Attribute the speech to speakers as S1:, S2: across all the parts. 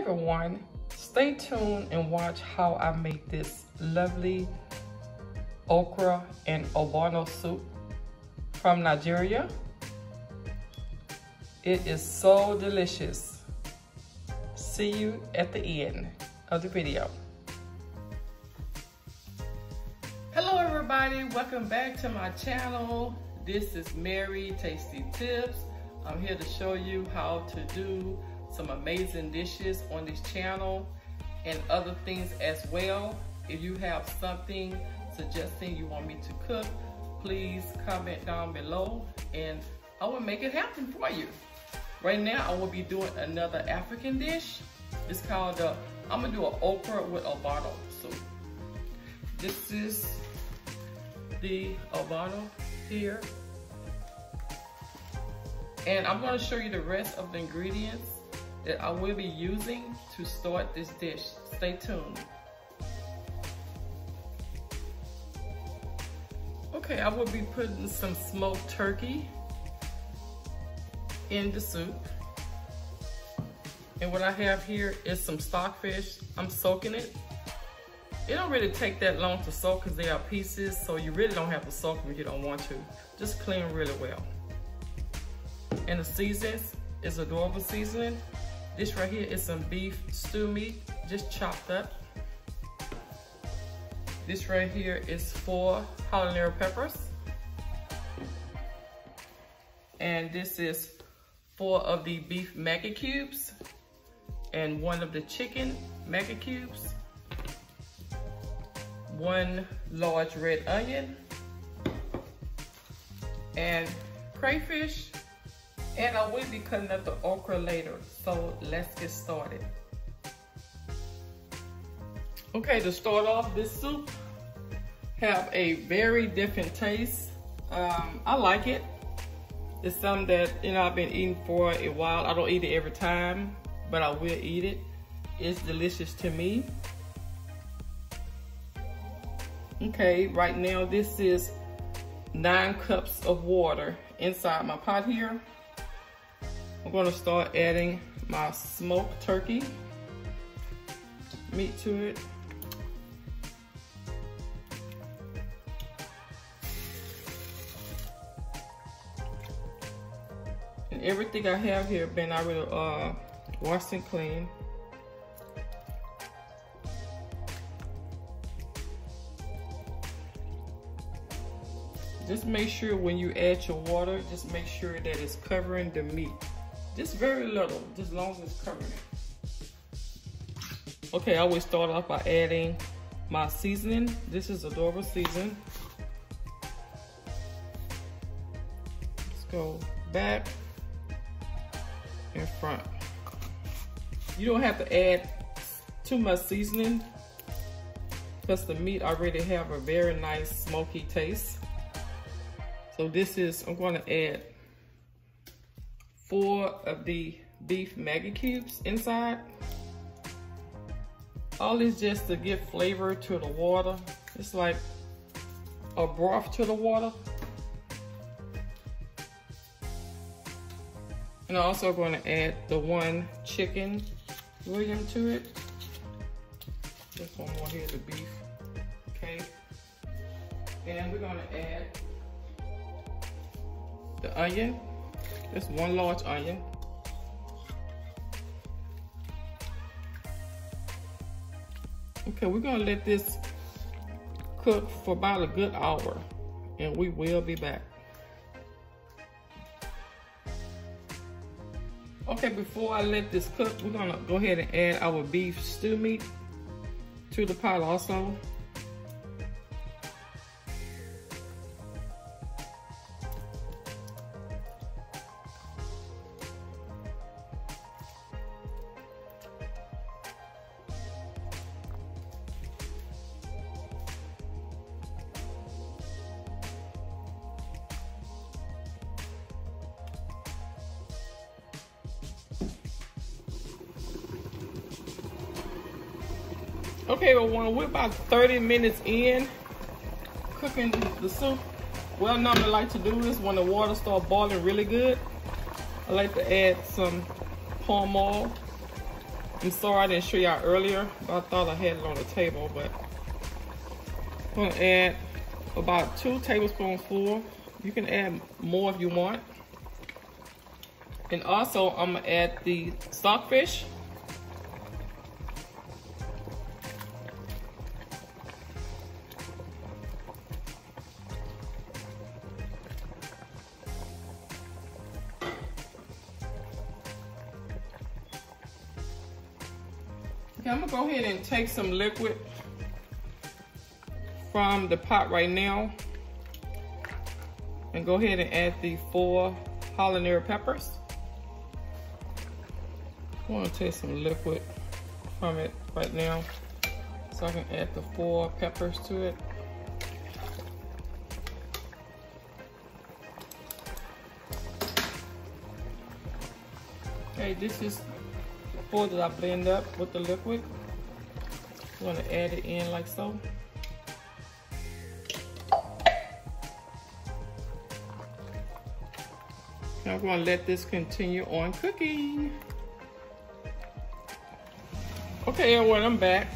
S1: everyone, stay tuned and watch how I make this lovely okra and ogbono soup from Nigeria. It is so delicious. See you at the end of the video. Hello everybody, welcome back to my channel. This is Mary Tasty Tips. I'm here to show you how to do some amazing dishes on this channel and other things as well. If you have something suggesting you want me to cook, please comment down below and I will make it happen for you. Right now, I will be doing another African dish. It's called, uh, I'm gonna do an okra with ogbono soup. This is the ogbono here. And I'm gonna show you the rest of the ingredients that I will be using to start this dish. Stay tuned. Okay, I will be putting some smoked turkey in the soup. And what I have here is some stockfish. I'm soaking it. It don't really take that long to soak because they are pieces, so you really don't have to soak them if you don't want to. Just clean really well. And the seasons is adorable seasoning. This right here is some beef stew meat, just chopped up. This right here is four habanero peppers. And this is four of the beef Maggi cubes and one of the chicken Maggi cubes. One large red onion and crayfish and I will be cutting up the okra later, so let's get started. Okay, to start off, this soup have a very different taste. Um, I like it. It's something that, you know, I've been eating for a while. I don't eat it every time, but I will eat it. It's delicious to me. Okay, right now this is nine cups of water inside my pot here. I'm gonna start adding my smoked turkey meat to it. And everything I have here been already uh, washed and clean. Just make sure when you add your water, just make sure that it's covering the meat. Just very little, just long as it's covering it. Okay, I always start off by adding my seasoning. This is Adora season. Let's go back and front. You don't have to add too much seasoning because the meat already have a very nice smoky taste. So this is, I'm gonna add four of the beef Maggi cubes inside. All this just to give flavor to the water. It's like a broth to the water. And I'm also going to add the one chicken William to it. Just one more here, the beef. Okay. And we're going to add the onion. Just one large onion. Okay, we're gonna let this cook for about a good hour and we will be back. Okay, before I let this cook, we're gonna go ahead and add our beef stew meat to the pot also. Okay, everyone, we're about 30 minutes in cooking the soup. Well, normally like to do this when the water starts boiling really good. I like to add some palm oil I'm sorry I didn't show y'all earlier, but I thought I had it on the table, but I'm gonna add about two tablespoons full. You can add more if you want. And also I'm gonna add the stockfish. I'm gonna go ahead and take some liquid from the pot right now and go ahead and add the four habanero peppers. I want to take some liquid from it right now so I can add the four peppers to it. Okay, this is that I blend up with the liquid. I'm gonna add it in like so. I'm gonna let this continue on cooking. Okay, everyone, I'm back.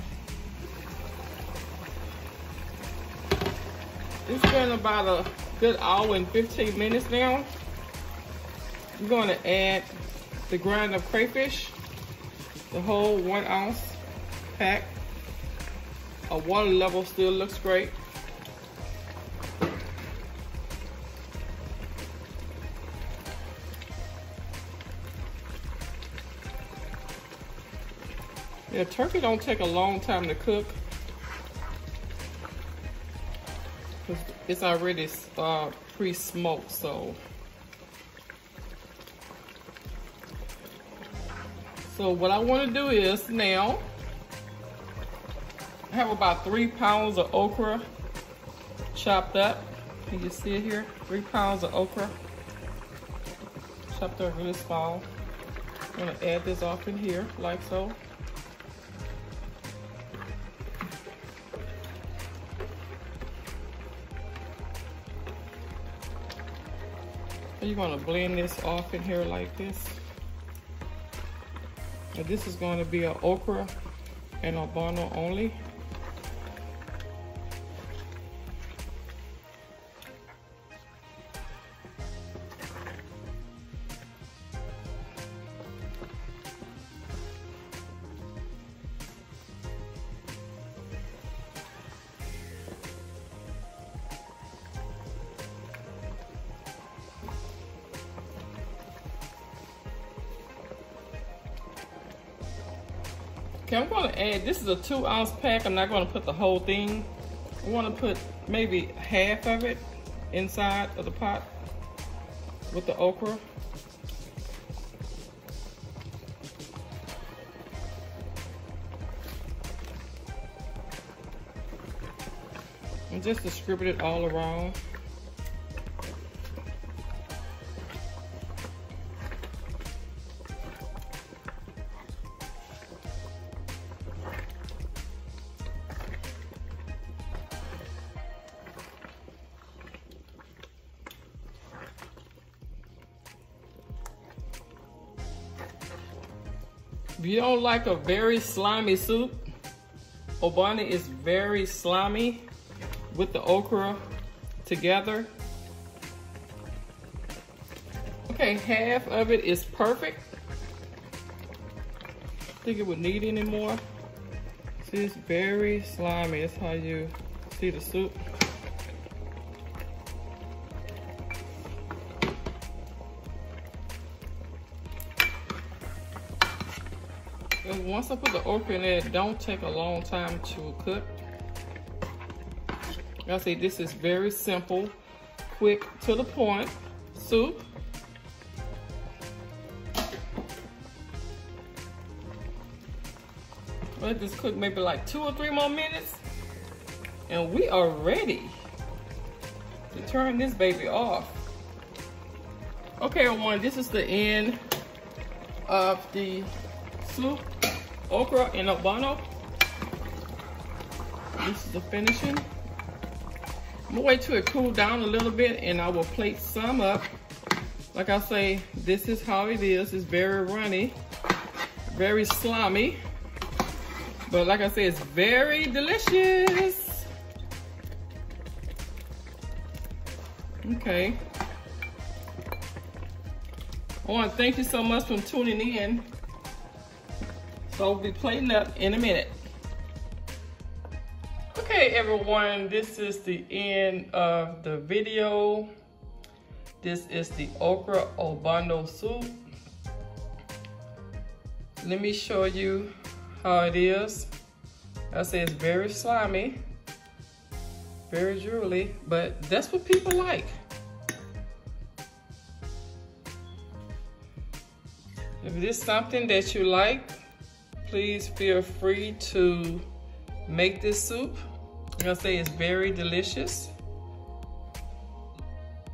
S1: It's been about a good hour and 15 minutes now. I'm gonna add the grind of crayfish, the whole one ounce pack. A water level still looks great. Yeah, turkey don't take a long time to cook. It's already uh, pre-smoked, so. So what I want to do is now, I have about three pounds of okra chopped up. Can you see it here? Three pounds of okra chopped up really small. I'm gonna add this off in here like so. you're gonna blend this off in here like this. This is gonna be an okra and ogbono only. Okay, I'm gonna add, this is a two ounce pack. I'm not gonna put the whole thing. I wanna put maybe half of it inside of the pot with the okra. And just distribute it all around. If you don't like a very slimy soup, Ogbono is very slimy with the okra together. Okay, half of it is perfect. I Think it would need any more. See, it's very slimy. That's how you see the soup. Once I put the okra in there, it don't take a long time to cook. I say, this is very simple, quick, to the point soup. Let this cook maybe like two or three more minutes. And we are ready to turn this baby off. Okay, everyone, this is the end of the soup okra and ogbono. This is the finishing. I'm gonna wait till it cool down a little bit and I will plate some up. Like I say, this is how it is. It's very runny. very slimy. But like I say, it's very delicious. Okay. I want to thank you so much for tuning in. So we'll be plating up in a minute. Okay, everyone, this is the end of the video. This is the okra ogbono soup. Let me show you how it is. I say it's very slimy, very drooly, but that's what people like. If this is something that you like, please feel free to make this soup. I'm gonna say it's very delicious.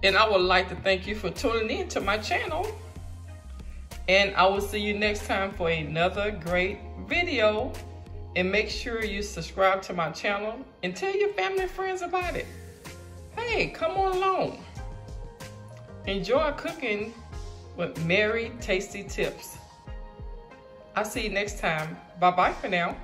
S1: And I would like to thank you for tuning in to my channel. And I will see you next time for another great video. And make sure you subscribe to my channel and tell your family and friends about it. Hey, come on along. Enjoy cooking with Mary Tasty Tips. I'll see you next time. Bye-bye for now.